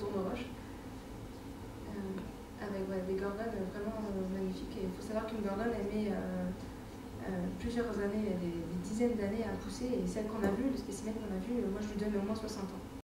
tourne euh, roche. Avec des gorgones euh, vraiment euh, magnifiques. il faut savoir qu'une gorgone, elle met plusieurs années, des, des dizaines d'années à pousser. Et celle qu'on a vue, le spécimen qu'on a vu, moi je lui donne au moins 60 ans.